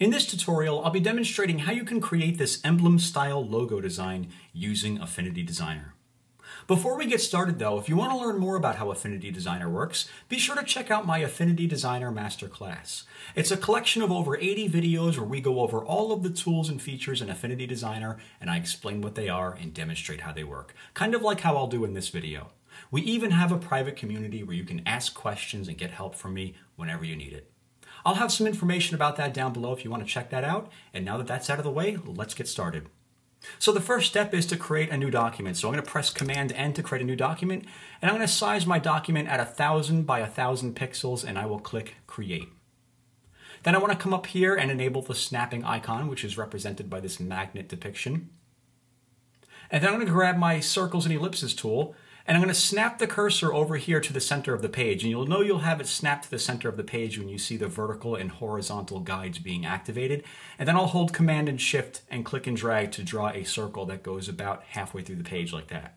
In this tutorial, I'll be demonstrating how you can create this emblem style logo design using Affinity Designer. Before we get started though, if you want to learn more about how Affinity Designer works, be sure to check out my Affinity Designer Masterclass. It's a collection of over 80 videos where we go over all of the tools and features in Affinity Designer and I explain what they are and demonstrate how they work, kind of like how I'll do in this video. We even have a private community where you can ask questions and get help from me whenever you need it. I'll have some information about that down below if you want to check that out. And now that that's out of the way, let's get started. So the first step is to create a new document. So I'm going to press Command N to create a new document, and I'm going to size my document at 1000 by 1000 pixels, and I will click Create. Then I want to come up here and enable the snapping icon, which is represented by this magnet depiction. And then I'm going to grab my circles and ellipses tool, and I'm going to snap the cursor over here to the center of the page. And you'll know you'll have it snapped to the center of the page when you see the vertical and horizontal guides being activated. And then I'll hold Command and Shift and click and drag to draw a circle that goes about halfway through the page like that.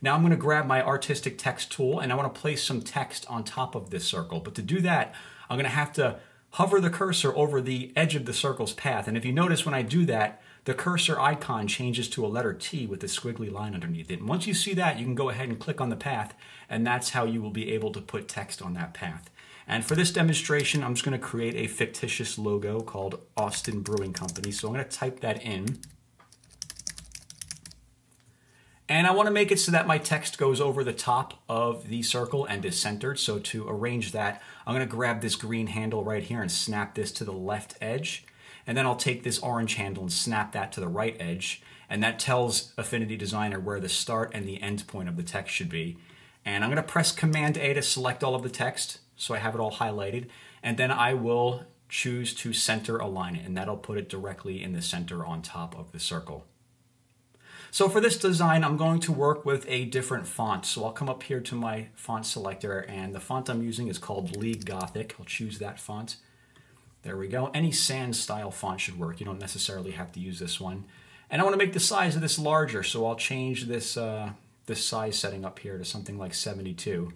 Now I'm going to grab my artistic text tool and I want to place some text on top of this circle. But to do that, I'm going to have to hover the cursor over the edge of the circle's path. And if you notice when I do that, the cursor icon changes to a letter T with a squiggly line underneath it. And once you see that, you can go ahead and click on the path, and that's how you will be able to put text on that path. And for this demonstration, I'm just going to create a fictitious logo called Austin Brewing Company. So I'm going to type that in. And I want to make it so that my text goes over the top of the circle and is centered. So to arrange that, I'm going to grab this green handle right here and snap this to the left edge. And then I'll take this orange handle and snap that to the right edge. And that tells Affinity Designer where the start and the end point of the text should be. And I'm going to press Command A to select all of the text so I have it all highlighted. And then I will choose to center align it, and that'll put it directly in the center on top of the circle. So for this design, I'm going to work with a different font. So I'll come up here to my font selector, and the font I'm using is called League Gothic. I'll choose that font. There we go. Any sans style font should work. You don't necessarily have to use this one. And I want to make the size of this larger, so I'll change this, uh, this size setting up here to something like 72.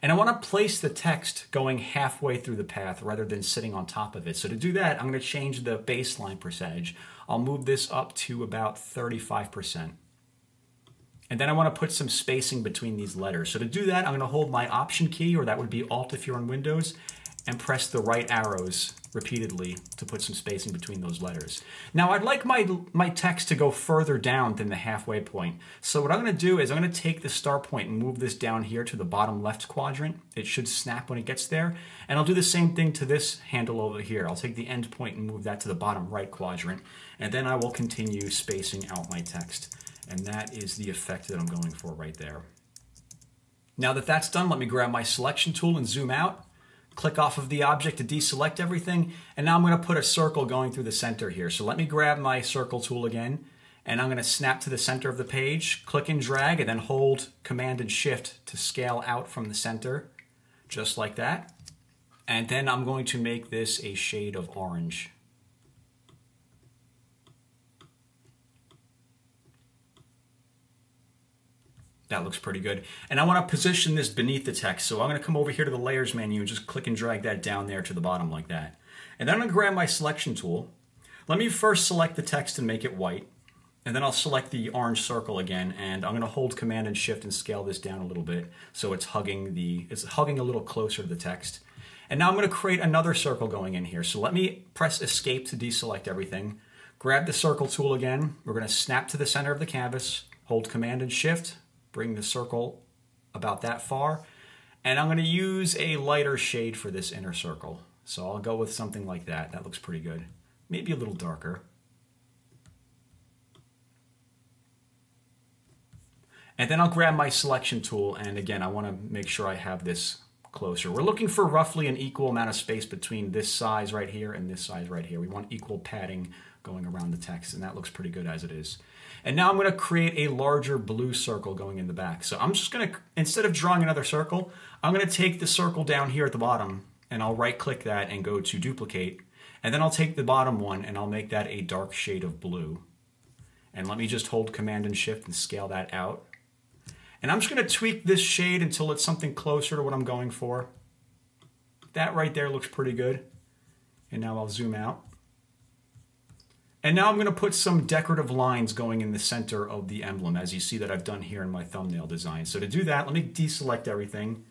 And I want to place the text going halfway through the path rather than sitting on top of it. So to do that, I'm going to change the baseline percentage. I'll move this up to about 35%. And then I want to put some spacing between these letters. So to do that, I'm going to hold my Option key, or that would be Alt if you're on Windows, and press the right arrows repeatedly to put some spacing between those letters. Now I'd like my, my text to go further down than the halfway point. So what I'm going to do is I'm going to take the start point and move this down here to the bottom left quadrant. It should snap when it gets there. And I'll do the same thing to this handle over here. I'll take the end point and move that to the bottom right quadrant. And then I will continue spacing out my text. And that is the effect that I'm going for right there. Now that that's done, let me grab my selection tool and zoom out click off of the object to deselect everything. And now I'm going to put a circle going through the center here. So let me grab my circle tool again. And I'm going to snap to the center of the page, click and drag, and then hold Command and Shift to scale out from the center, just like that. And then I'm going to make this a shade of orange. That looks pretty good. And I want to position this beneath the text. So I'm going to come over here to the layers menu and just click and drag that down there to the bottom like that. And then I'm going to grab my selection tool. Let me first select the text and make it white. And then I'll select the orange circle again and I'm going to hold command and shift and scale this down a little bit so it's hugging the it's hugging a little closer to the text. And now I'm going to create another circle going in here. So let me press escape to deselect everything. Grab the circle tool again. We're going to snap to the center of the canvas, hold command and shift, bring the circle about that far. And I'm going to use a lighter shade for this inner circle. So I'll go with something like that. That looks pretty good. Maybe a little darker. And then I'll grab my selection tool. And again, I want to make sure I have this closer. We're looking for roughly an equal amount of space between this size right here and this size right here. We want equal padding going around the text, and that looks pretty good as it is. And now I'm going to create a larger blue circle going in the back. So I'm just going to, instead of drawing another circle, I'm going to take the circle down here at the bottom, and I'll right click that and go to duplicate. And then I'll take the bottom one and I'll make that a dark shade of blue. And let me just hold Command and Shift and scale that out. And I'm just going to tweak this shade until it's something closer to what I'm going for. That right there looks pretty good. And now I'll zoom out. And now I'm going to put some decorative lines going in the center of the emblem, as you see that I've done here in my thumbnail design. So to do that, let me deselect everything.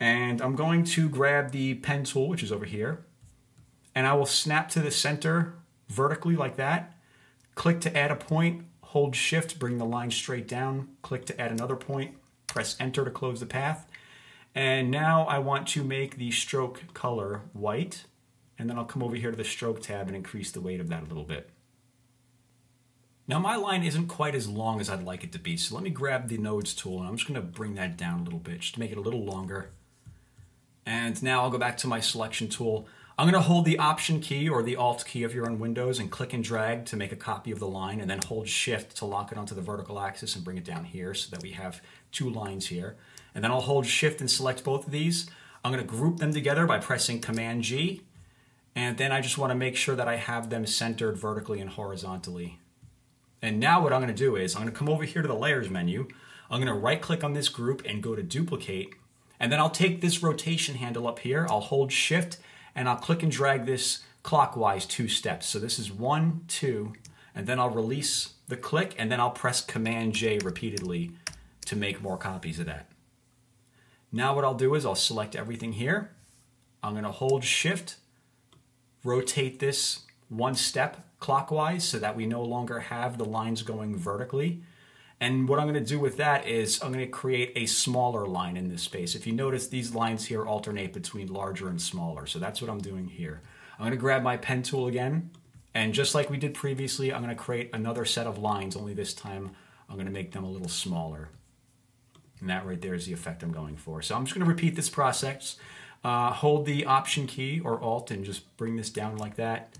And I'm going to grab the pen tool, which is over here. And I will snap to the center vertically like that. Click to add a point, hold shift, bring the line straight down. Click to add another point, press enter to close the path. And now I want to make the stroke color white. And then I'll come over here to the stroke tab and increase the weight of that a little bit. Now my line isn't quite as long as I'd like it to be, so let me grab the nodes tool and I'm just gonna bring that down a little bit just to make it a little longer. And now I'll go back to my selection tool. I'm gonna hold the option key or the alt key if you're on Windows and click and drag to make a copy of the line and then hold shift to lock it onto the vertical axis and bring it down here so that we have two lines here. And then I'll hold shift and select both of these. I'm gonna group them together by pressing Command G and then I just want to make sure that I have them centered vertically and horizontally. And now what I'm going to do is I'm to come over here to the layers menu. I'm going to right click on this group and go to duplicate. And then I'll take this rotation handle up here. I'll hold shift and I'll click and drag this clockwise two steps. So this is one, two, and then I'll release the click and then I'll press Command J repeatedly to make more copies of that. Now what I'll do is I'll select everything here. I'm going to hold shift rotate this one step clockwise so that we no longer have the lines going vertically. And what I'm going to do with that is I'm going to create a smaller line in this space. If you notice, these lines here alternate between larger and smaller. So that's what I'm doing here. I'm going to grab my pen tool again. And just like we did previously, I'm going to create another set of lines, only this time I'm going to make them a little smaller. And that right there is the effect I'm going for. So I'm just going to repeat this process. Uh, hold the Option key or Alt and just bring this down like that.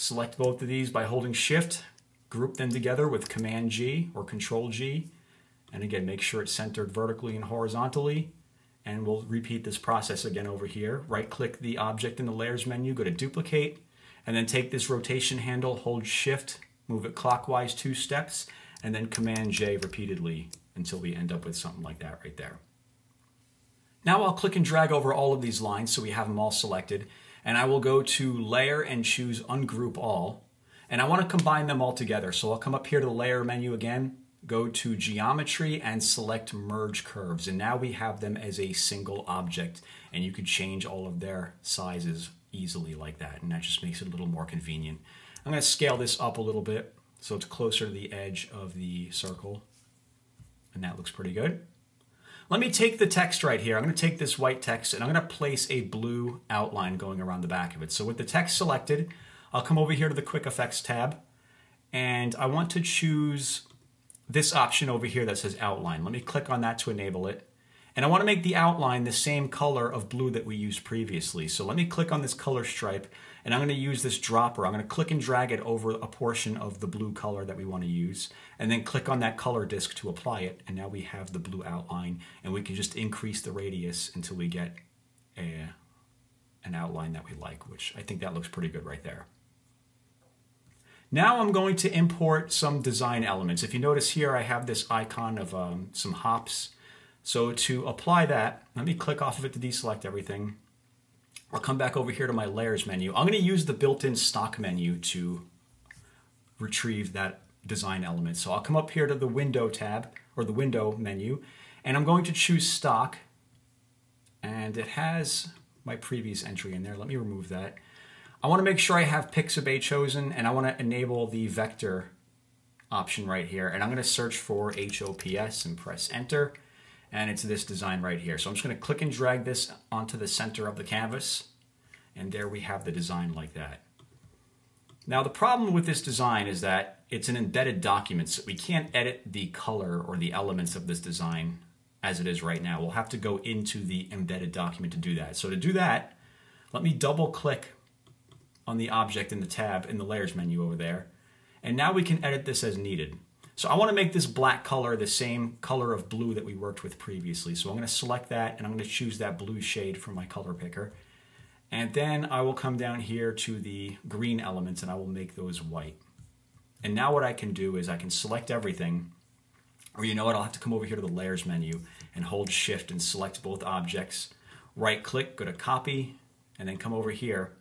Select both of these by holding Shift, group them together with Command G or Control G. And again, make sure it's centered vertically and horizontally. And we'll repeat this process again over here. Right click the object in the layers menu, go to duplicate, and then take this rotation handle, hold shift, move it clockwise two steps, and then Command J repeatedly until we end up with something like that right there. Now I'll click and drag over all of these lines so we have them all selected. And I will go to Layer and choose Ungroup All. And I want to combine them all together. So I'll come up here to the Layer menu again, go to Geometry and select Merge Curves. And now we have them as a single object. And you could change all of their sizes easily like that. And that just makes it a little more convenient. I'm going to scale this up a little bit so it's closer to the edge of the circle. And that looks pretty good. Let me take the text right here. I'm going to take this white text and I'm going to place a blue outline going around the back of it. So with the text selected, I'll come over here to the Quick Effects tab and I want to choose this option over here that says outline. Let me click on that to enable it. And I want to make the outline the same color of blue that we used previously. So let me click on this color stripe and I'm going to use this dropper. I'm going to click and drag it over a portion of the blue color that we want to use and then click on that color disk to apply it. And now we have the blue outline and we can just increase the radius until we get a, an outline that we like, which I think that looks pretty good right there. Now I'm going to import some design elements. If you notice here, I have this icon of um, some hops so to apply that, let me click off of it to deselect everything. I'll come back over here to my layers menu. I'm going to use the built-in stock menu to retrieve that design element. So I'll come up here to the window tab or the window menu and I'm going to choose stock and it has my previous entry in there. Let me remove that. I want to make sure I have Pixabay chosen and I want to enable the vector option right here and I'm going to search for HOPS and press enter and it's this design right here. So I'm just going to click and drag this onto the center of the canvas and there we have the design like that. Now the problem with this design is that it's an embedded document so we can't edit the color or the elements of this design as it is right now. We'll have to go into the embedded document to do that. So to do that, let me double click on the object in the tab in the layers menu over there. And now we can edit this as needed. So I want to make this black color the same color of blue that we worked with previously. So I'm going to select that and I'm going to choose that blue shade from my color picker. And then I will come down here to the green elements and I will make those white. And now what I can do is I can select everything, or you know what, I'll have to come over here to the layers menu and hold shift and select both objects. Right click, go to copy, and then come over here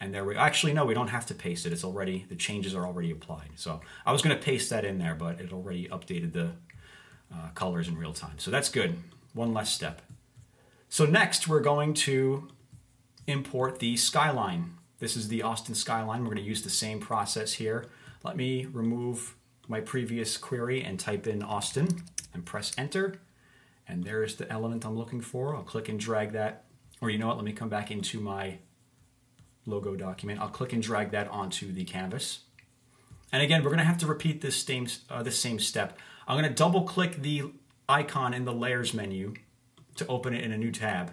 And there we actually no, we don't have to paste it. It's already the changes are already applied. So I was going to paste that in there, but it already updated the uh, colors in real time. So that's good. One less step. So next we're going to import the skyline. This is the Austin skyline. We're going to use the same process here. Let me remove my previous query and type in Austin and press enter. And there's the element I'm looking for. I'll click and drag that. Or you know what, let me come back into my logo document. I'll click and drag that onto the canvas. And again, we're gonna have to repeat this same, uh, this same step. I'm gonna double click the icon in the layers menu to open it in a new tab.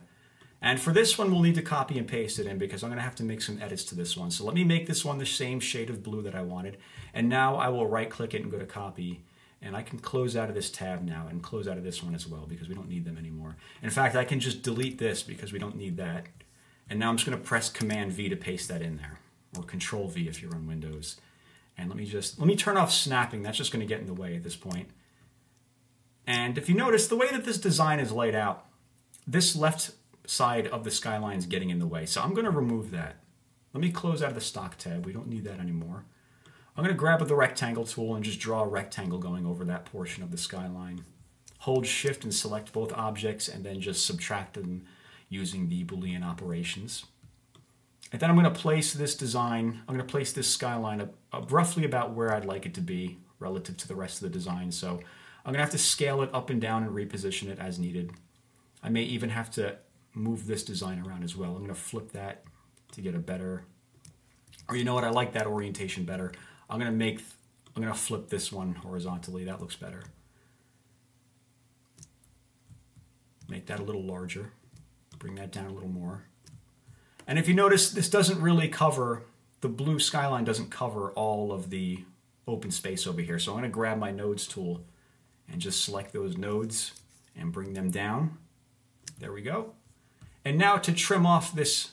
And for this one, we'll need to copy and paste it in because I'm gonna have to make some edits to this one. So let me make this one the same shade of blue that I wanted. And now I will right click it and go to copy. And I can close out of this tab now and close out of this one as well because we don't need them anymore. In fact, I can just delete this because we don't need that. And now I'm just gonna press Command V to paste that in there or Control V if you're on Windows. And let me just, let me turn off snapping. That's just gonna get in the way at this point. And if you notice, the way that this design is laid out, this left side of the skyline is getting in the way. So I'm going to remove that. Let me close out of the stock tab. We don't need that anymore. I'm going to grab the rectangle tool and just draw a rectangle going over that portion of the skyline. Hold shift and select both objects and then just subtract them using the Boolean operations. And then I'm going to place this design, I'm going to place this skyline up, up roughly about where I'd like it to be relative to the rest of the design. So I'm going to have to scale it up and down and reposition it as needed. I may even have to move this design around as well. I'm going to flip that to get a better, or you know what, I like that orientation better. I'm going to make, I'm going to flip this one horizontally. That looks better. Make that a little larger. Bring that down a little more. And if you notice, this doesn't really cover, the blue skyline doesn't cover all of the open space over here. So I'm going to grab my nodes tool and just select those nodes and bring them down. There we go. And now to trim off this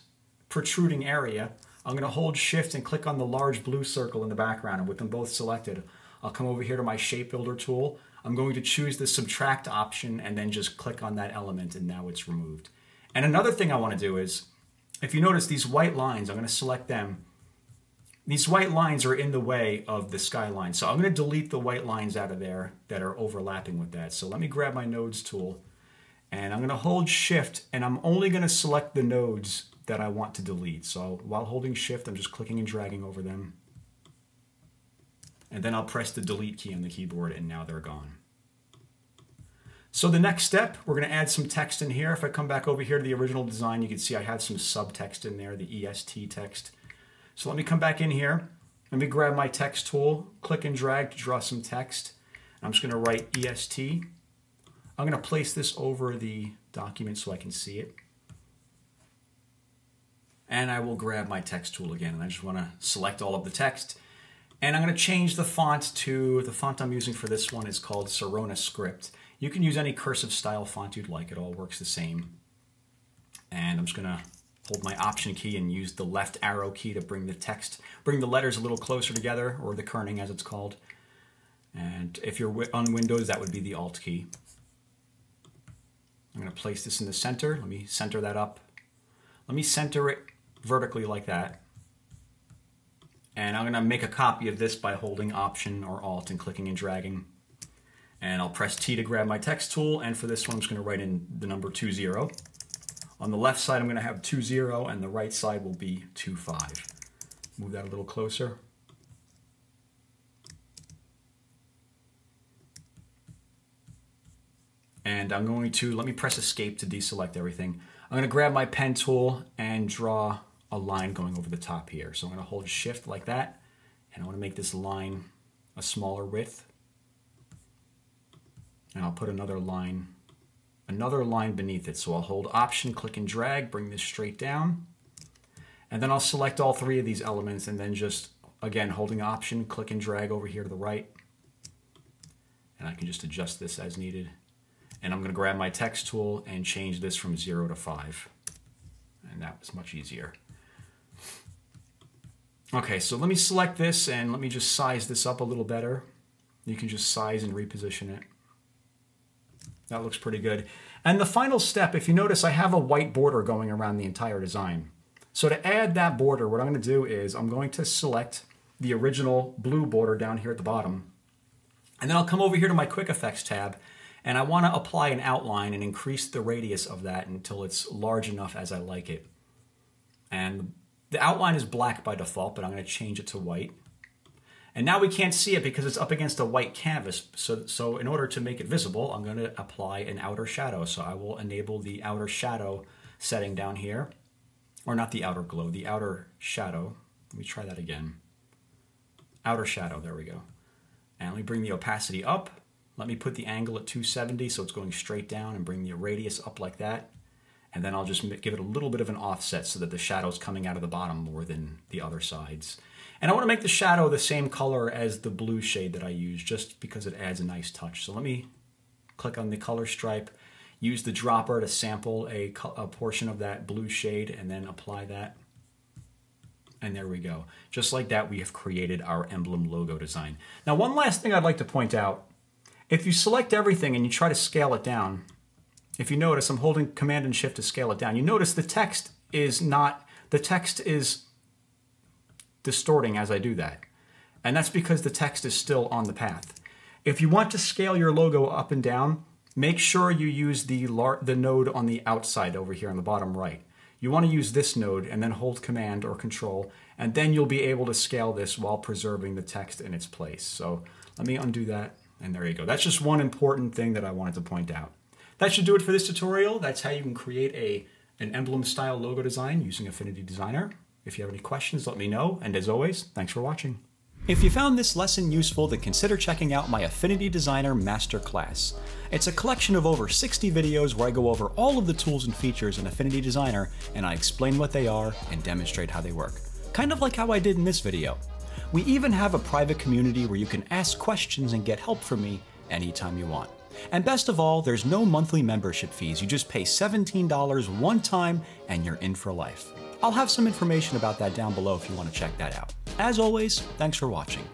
protruding area, I'm going to hold shift and click on the large blue circle in the background. And with them both selected, I'll come over here to my shape builder tool. I'm going to choose the subtract option and then just click on that element and now it's removed. And another thing I want to do is, if you notice these white lines, I'm going to select them. These white lines are in the way of the skyline. So I'm going to delete the white lines out of there that are overlapping with that. So let me grab my nodes tool and I'm going to hold shift and I'm only going to select the nodes that I want to delete. So while holding shift, I'm just clicking and dragging over them. And then I'll press the delete key on the keyboard and now they're gone. So the next step, we're going to add some text in here. If I come back over here to the original design, you can see I had some subtext in there, the EST text. So let me come back in here. Let me grab my text tool, click and drag to draw some text. I'm just going to write EST I'm going to place this over the document so I can see it. And I will grab my text tool again and I just want to select all of the text. And I'm going to change the font to, the font I'm using for this one is called Sirona Script. You can use any cursive style font you'd like, it all works the same. And I'm just going to hold my option key and use the left arrow key to bring the text, bring the letters a little closer together, or the kerning as it's called. And if you're on Windows, that would be the Alt key. I'm going to place this in the center. Let me center that up. Let me center it vertically like that. And I'm going to make a copy of this by holding Option or Alt and clicking and dragging. And I'll press T to grab my text tool. And for this one, I'm just going to write in the number 20. On the left side, I'm going to have 20, and the right side will be 25. Move that a little closer. and I'm going to, let me press escape to deselect everything. I'm going to grab my pen tool and draw a line going over the top here. So I'm going to hold shift like that, and I want to make this line a smaller width. And I'll put another line, another line beneath it. So I'll hold option, click and drag, bring this straight down. And then I'll select all three of these elements and then just, again, holding option, click and drag over here to the right. And I can just adjust this as needed. And I'm going to grab my text tool and change this from 0 to 5. And that was much easier. Okay, so let me select this and let me just size this up a little better. You can just size and reposition it. That looks pretty good. And the final step, if you notice, I have a white border going around the entire design. So to add that border, what I'm going to do is I'm going to select the original blue border down here at the bottom. And then I'll come over here to my Quick Effects tab and I want to apply an outline and increase the radius of that until it's large enough as I like it. And the outline is black by default, but I'm going to change it to white. And now we can't see it because it's up against a white canvas. So, so in order to make it visible, I'm going to apply an outer shadow. So I will enable the outer shadow setting down here or not the outer glow, the outer shadow. Let me try that again. Outer shadow, there we go. And let me bring the opacity up. Let me put the angle at 270 so it's going straight down and bring the radius up like that. And then I'll just give it a little bit of an offset so that the shadow's coming out of the bottom more than the other sides. And I want to make the shadow the same color as the blue shade that I use just because it adds a nice touch. So let me click on the color stripe use the dropper to sample a, a portion of that blue shade and then apply that. And there we go. Just like that, we have created our emblem logo design. Now, one last thing I'd like to point out. If you select everything and you try to scale it down, if you notice, I'm holding Command and Shift to scale it down. You notice the text is not, the text is distorting as I do that. And that's because the text is still on the path. If you want to scale your logo up and down, Make sure you use the, the node on the outside over here on the bottom right. You want to use this node and then hold Command or Control, and then you'll be able to scale this while preserving the text in its place. So let me undo that, and there you go. That's just one important thing that I wanted to point out. That should do it for this tutorial. That's how you can create a, an emblem style logo design using Affinity Designer. If you have any questions, let me know. And as always, thanks for watching. If you found this lesson useful, then consider checking out my Affinity Designer Masterclass. It's a collection of over 60 videos where I go over all of the tools and features in Affinity Designer and I explain what they are and demonstrate how they work. Kind of like how I did in this video. We even have a private community where you can ask questions and get help from me anytime you want. And best of all, there's no monthly membership fees. You just pay $17 one time and you're in for life. I'll have some information about that down below if you want to check that out. As always, thanks for watching.